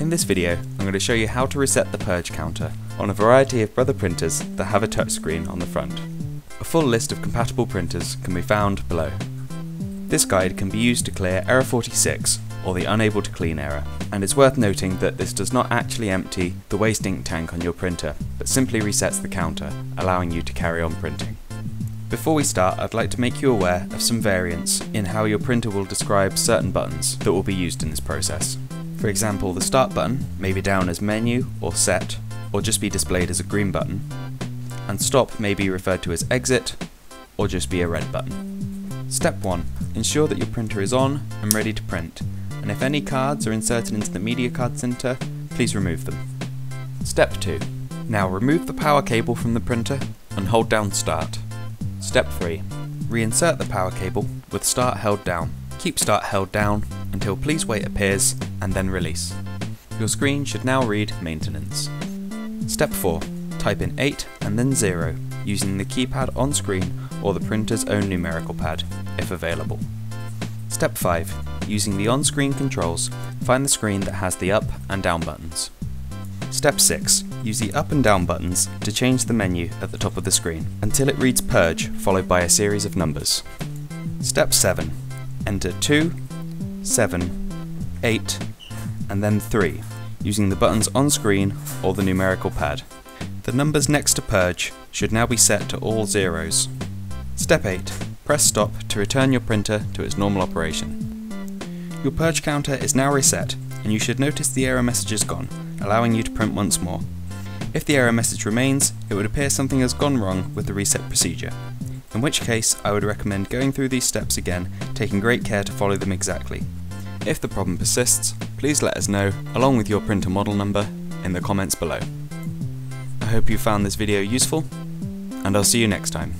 In this video, I'm going to show you how to reset the purge counter on a variety of Brother printers that have a touchscreen on the front. A full list of compatible printers can be found below. This guide can be used to clear error 46, or the unable to clean error, and it's worth noting that this does not actually empty the waste ink tank on your printer, but simply resets the counter, allowing you to carry on printing. Before we start, I'd like to make you aware of some variants in how your printer will describe certain buttons that will be used in this process. For example, the Start button may be down as Menu or Set, or just be displayed as a green button, and Stop may be referred to as Exit, or just be a red button. Step 1. Ensure that your printer is on and ready to print, and if any cards are inserted into the media card center, please remove them. Step 2. Now remove the power cable from the printer and hold down Start. Step 3. Reinsert the power cable with start held down. Keep start held down until please wait appears and then release. Your screen should now read maintenance. Step 4. Type in 8 and then 0 using the keypad on screen or the printer's own numerical pad, if available. Step 5. Using the on-screen controls, find the screen that has the up and down buttons. Step 6. Use the up and down buttons to change the menu at the top of the screen until it reads purge followed by a series of numbers. Step 7. Enter 2, 7, 8, and then 3 using the buttons on screen or the numerical pad. The numbers next to purge should now be set to all zeros. Step 8. Press stop to return your printer to its normal operation. Your purge counter is now reset and you should notice the error message is gone, allowing you to print once more. If the error message remains, it would appear something has gone wrong with the reset procedure, in which case I would recommend going through these steps again, taking great care to follow them exactly. If the problem persists, please let us know, along with your printer model number, in the comments below. I hope you found this video useful, and I'll see you next time.